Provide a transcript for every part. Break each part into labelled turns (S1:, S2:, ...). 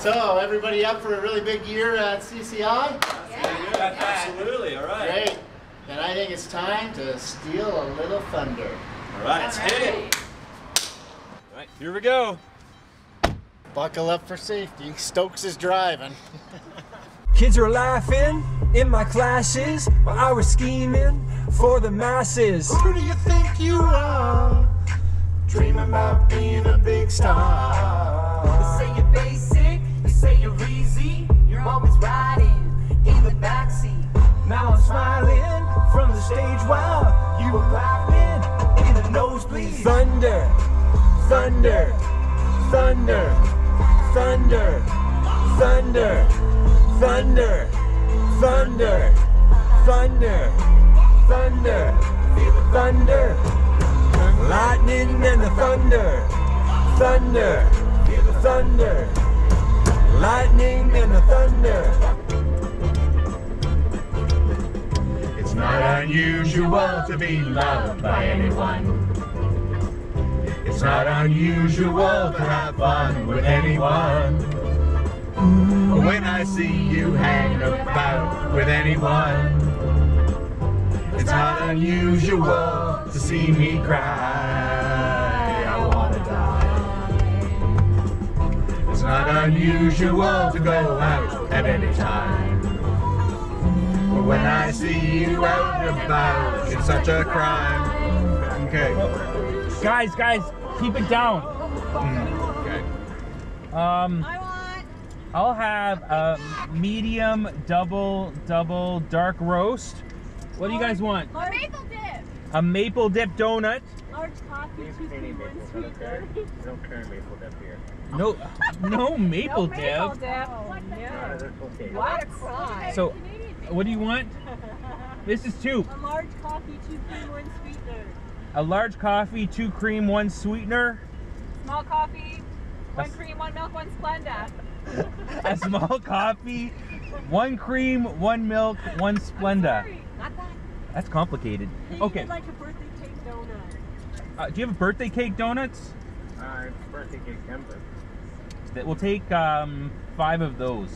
S1: So, everybody up for a really big year at CCI? Yeah.
S2: Absolutely, all right.
S1: Great. And I think it's time to steal a little thunder.
S2: All right, let's hit it. All right, here we go.
S1: Buckle up for safety. Stokes is driving.
S3: Kids were laughing in my classes while I was scheming for the masses.
S1: Who do you think you are? Dreaming about being a big star.
S4: They say you're basic, they easy. You're always riding in the backseat.
S3: Now I'm smiling from the stage while you were laughing in the nosebleed. Thunder, thunder, thunder, thunder, thunder, thunder, thunder, thunder, thunder, thunder, lightning and the thunder, thunder, thunder, lightning and the thunder.
S1: It's not unusual to be loved by anyone. It's not unusual to have fun with anyone. When I see you hanging about with anyone, it's not unusual to see me cry. Not unusual to go out at any time. But when I see you out and about, it's such a crime. Okay.
S5: Guys, guys, keep it down.
S1: Okay.
S5: Um,
S6: I want.
S5: I'll have a medium double double dark roast. What do you guys want?
S6: Large maple dip.
S5: A maple dip donut.
S6: Large coffee, two maple dip sweetener.
S5: No, no maple
S6: No
S5: dip.
S6: maple dip. Yeah. What a crime.
S5: So, what do you want? This is two.
S6: A large coffee, two cream, one sweetener.
S5: A large coffee, two cream, one sweetener.
S6: Small coffee, one
S5: That's-
S6: cream, one milk, one Splenda.
S5: A small coffee, one cream, one milk, one Splenda.
S6: Sorry, not that.
S5: That's complicated.
S6: Hey,
S5: Okay.
S6: You'd like a birthday cake donut.
S5: Uh, do you have birthday cake donuts?
S7: Uh, birthday cake temper.
S5: That we'll take um, five of those.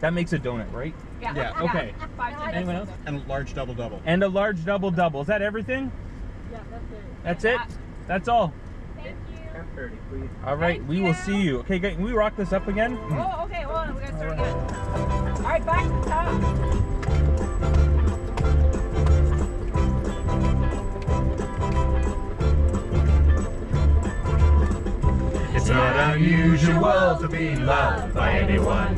S5: That makes a donut, right?
S6: Yeah.
S5: Yeah, okay.
S6: Five.
S5: Anyone else?
S7: And a large double double.
S5: And a large double double. Is that everything?
S6: Yeah, that's it.
S5: That's it? That's all.
S6: Thank you.
S7: 1030, please.
S5: All right,
S6: Thank
S5: we will see you. Okay, can we rock this up again?
S6: Oh, okay, hold on. We gotta start again. All right, back to the top.
S1: It's not unusual to be loved by anyone.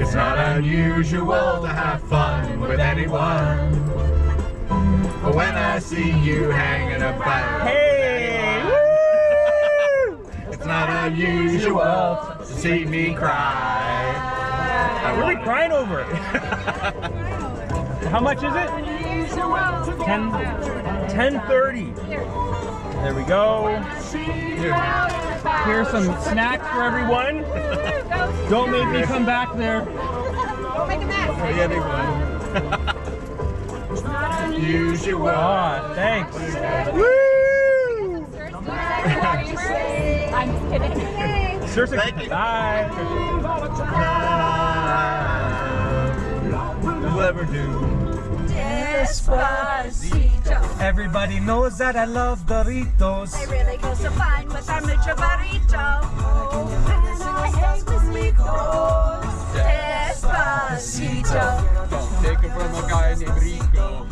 S1: It's not unusual to have fun with anyone. But when I see you hanging about,
S5: Hey!
S1: it's not unusual to see me cry. I
S5: What are we crying over? It. How much is it? 10, 1030. There we go. Here's some snacks for everyone. Don't make me come back there.
S6: Don't make a mess.
S1: For anyone. Unusual.
S5: Aw, thanks.
S6: I'm just kidding.
S5: Seriously,
S1: Thank you.
S5: bye.
S1: Will ever do.
S6: Despacito.
S3: Everybody knows that I love Doritos.
S6: It really goes so fine with our mucho burrito. Oh, And I hate the sweetos. Despacito.
S7: Take it from a guy named Rico.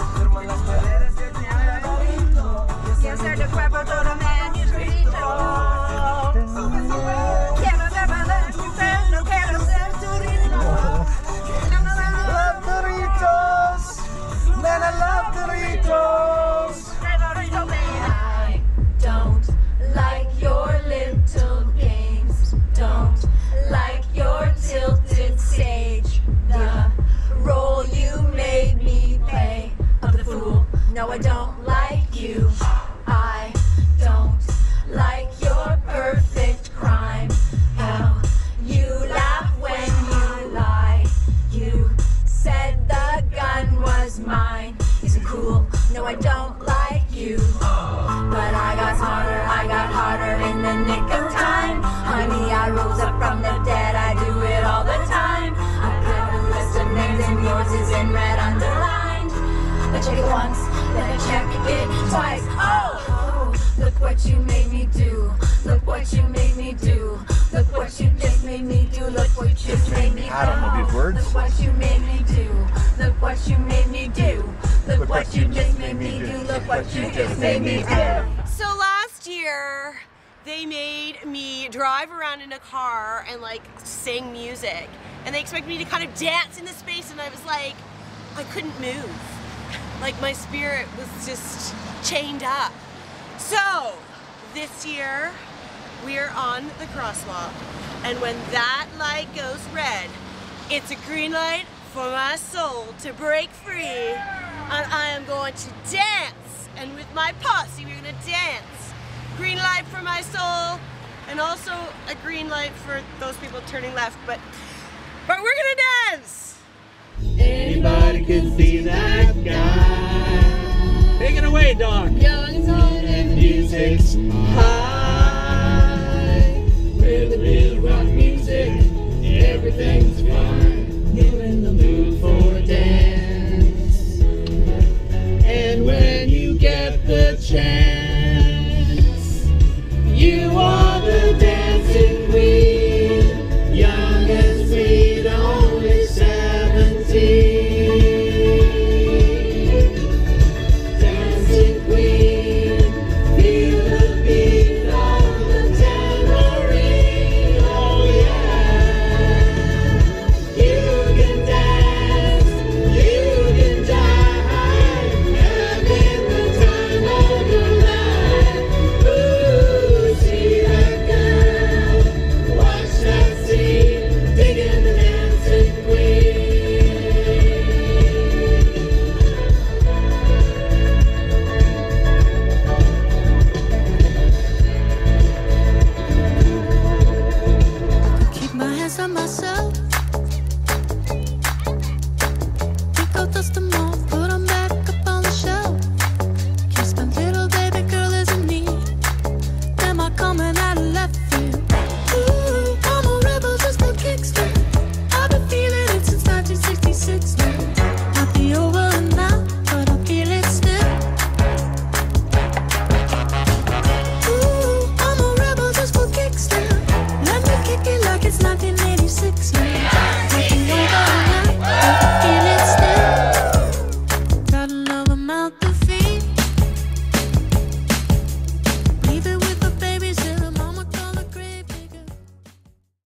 S7: It twice. Oh, look what you made me do. Look what you made me do. Look what you just made me do. Look what you just made me do.
S1: I don't know these words.
S7: Look what you made me do. Look what you made me do. Look what you just made me do. Look what you just made me do.
S8: So last year, they made me drive around in a car and like sing music. And they expected me to kind of dance in the space, and I was like, I couldn't move. Like my spirit was just chained up. So this year, we're on the crosswalk. And when that light goes red, it's a green light for my soul to break free. And I am going to dance. And with my posse, we're gonna dance. Green light for my soul, and also a green light for those people turning left. But but we're gonna dance!
S1: Everybody can see that guy.
S9: Take it away, Doc.
S7: Young, old,
S1: and music's high. Where the real rock music. nossa maçã.